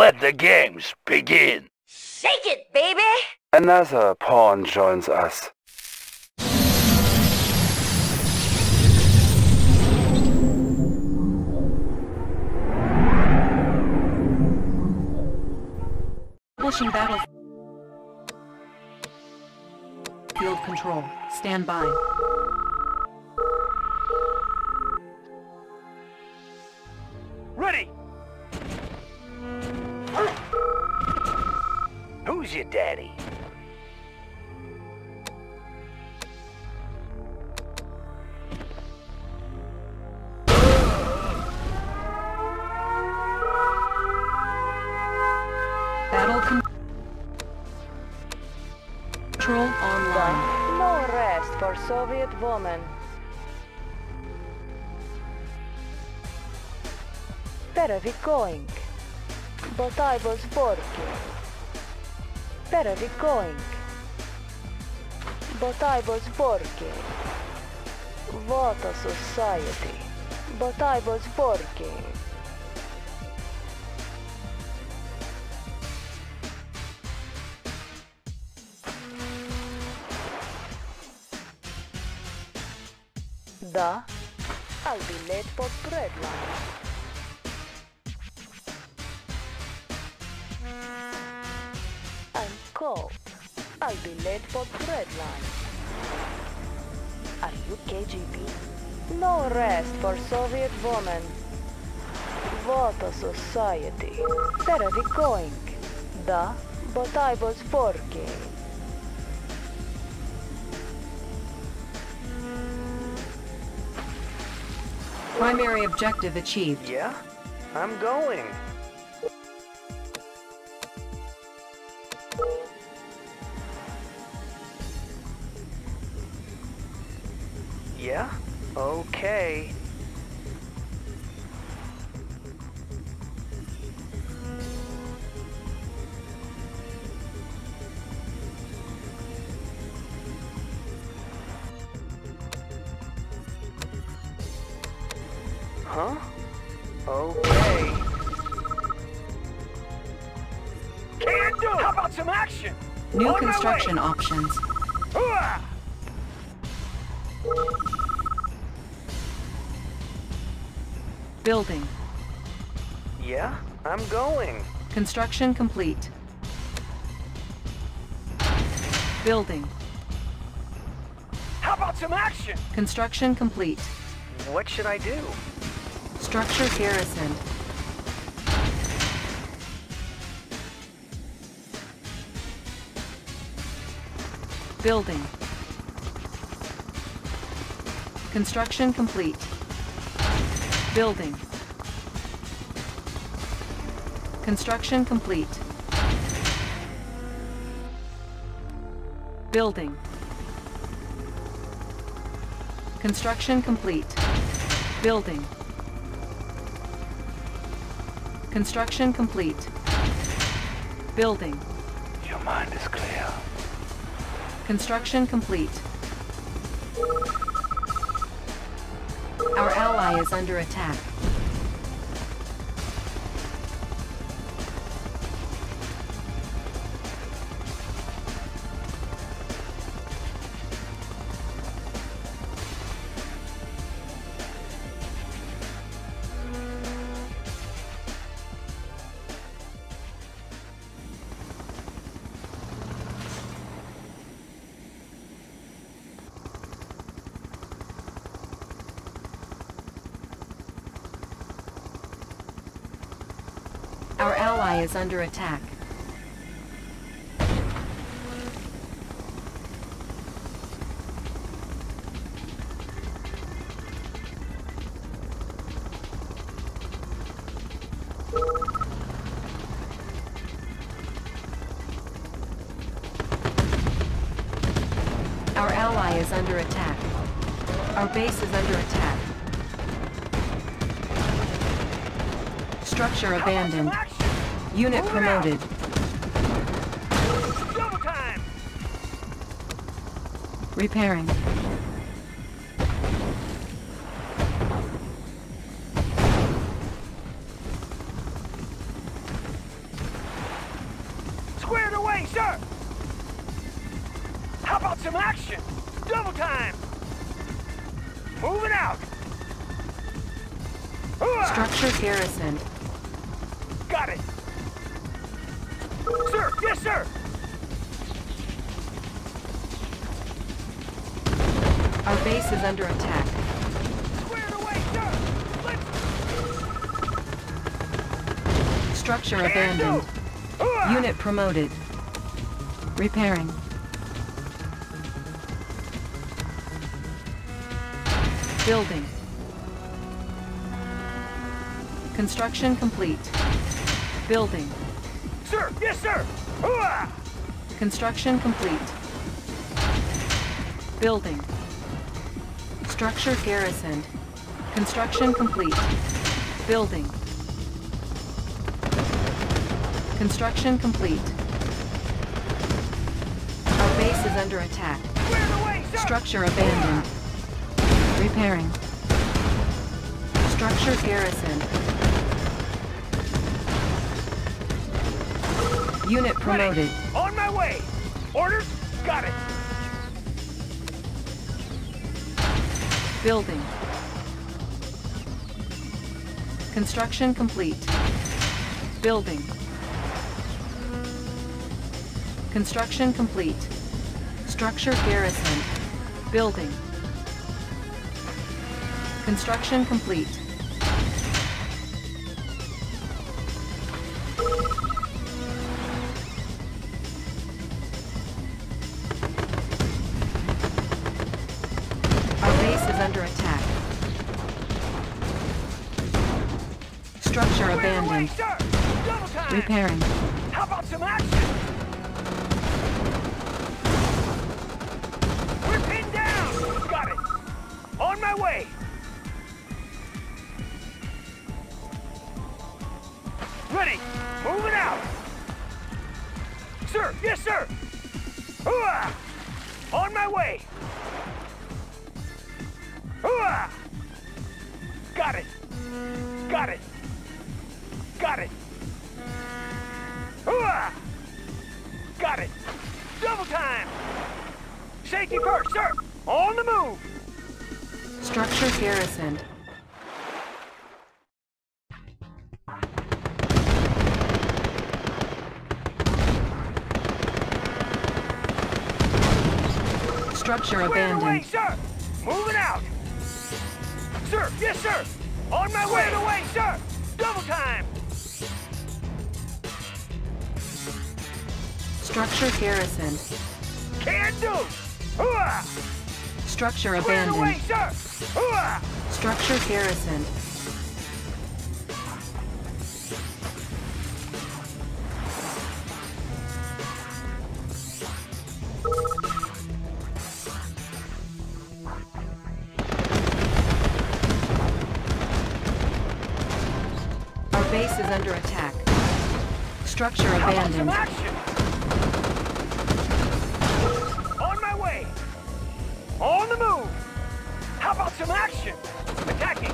Let the games begin. Shake it, baby! Another pawn joins us. Establishing battle. Field control. Stand by. Ready! Who's your daddy? Battle con- control online. No rest for Soviet woman. Where are we going? But I was working. We going? But I was working. What a society. But I was working. Da. I'll be late for bread lunch. I'm cold. I'll be late for bread lunch. Are you KGB? No rest for Soviet woman. What a society. Where are we going? Da, but I was working. Primary objective achieved. Yeah? I'm going. Huh? Okay. Can do! How about some action? New On construction options. Hooah! Building. Yeah, I'm going. Construction complete. Building. How about some action? Construction complete. What should I do? Structure garrisoned. Building. Construction complete. Building. Construction complete. Building. Construction complete. Building. Construction complete. Building. Your mind is clear. Construction complete. Our ally is under attack. Is under attack. Our ally is under attack. Our base is under attack. Structure abandoned. Unit it out. promoted. Double time! Repairing. Squared away, sir! How about some action? Double time! Moving out! Structure garrisoned. Base is under attack. Squared away, sir! Let's Structure abandoned. Unit promoted. Repairing. Building. Construction complete. Building. Sir! Yes, sir! Construction complete. Building. Structure garrisoned. Construction complete. Building. Construction complete. Our base is under attack. Structure abandoned. Repairing. Structure garrisoned. Unit promoted. Ready. On my way! Orders? Got it! Building. Construction complete. Building. Construction complete. Structure garrison. Building. Construction complete. Squared away, abandoned. sir! Double time! Repairing. How about some action? We're pinned down! Got it! On my way! Ready! Moving out! Sir! Yes, sir! Hooah! On my way! Hooah! Got it! Got it! Got it! Hooah! Got it! Double time! Shaky first, sir! On the move! Structure garrisoned. Structure Squared away, sir! Moving out! Sir, yes, sir! On my way! away, sir! Double time! Structure garrisoned. Can do! Hooah! Structure away, abandoned. sir! Hooah! Structure garrisoned. Our base is under attack. Structure How about some abandoned. On the move! How about some action? Attacking!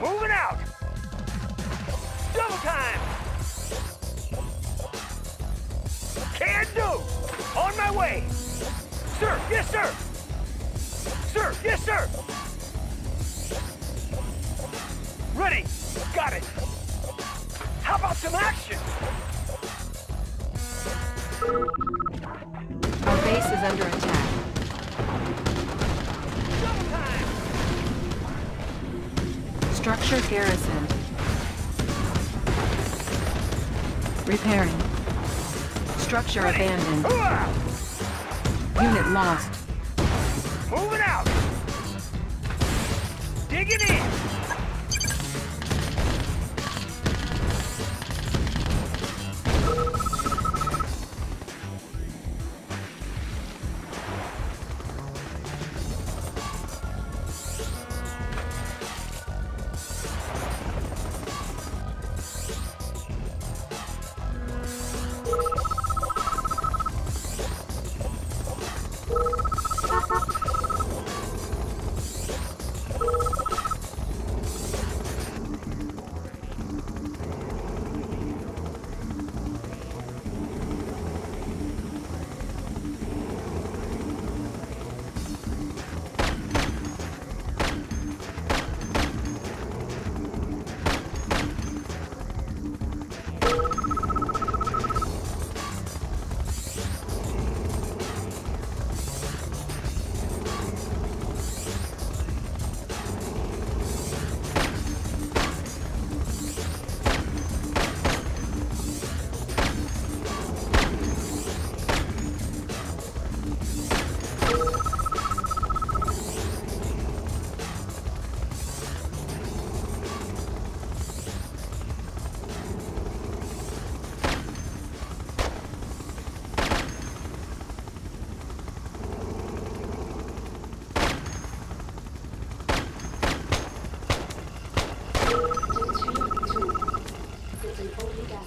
Moving out! Double time! Can do! On my way! Sir, yes, sir! Sir, yes, sir! Ready! Got it! How about some action? Our base is under attack. Structure garrisoned. Repairing. Structure abandoned. Unit lost. Moving out! Digging in!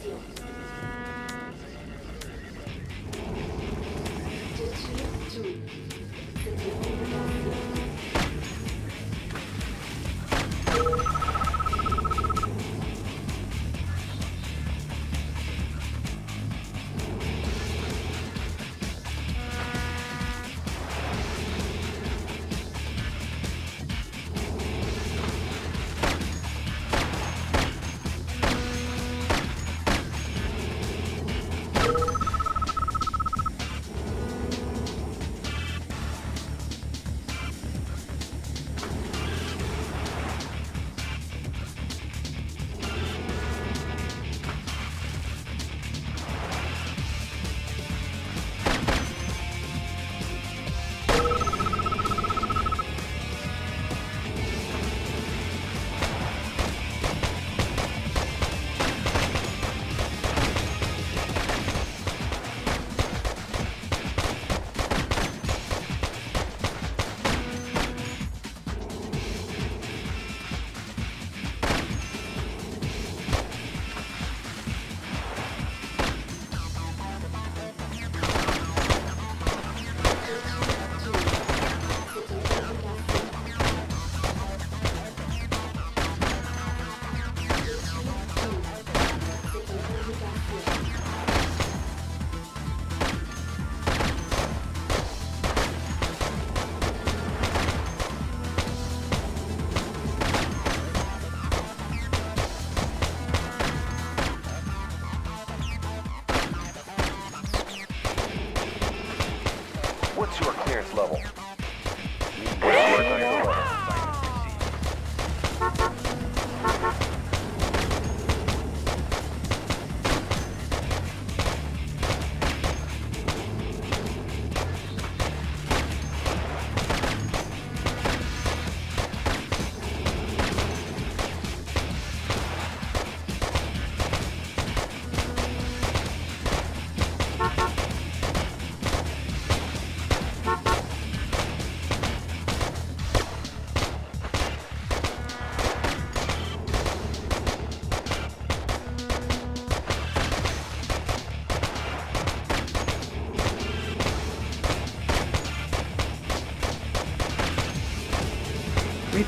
Comunicación. What's your clearance level?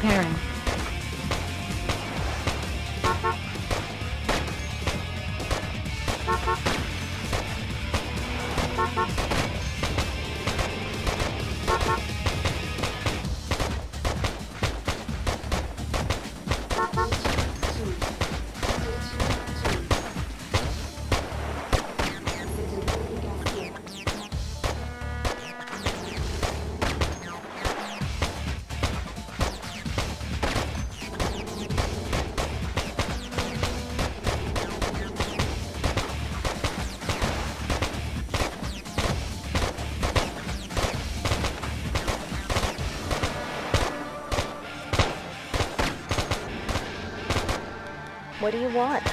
Repairing. What do you want?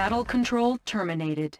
Battle control terminated.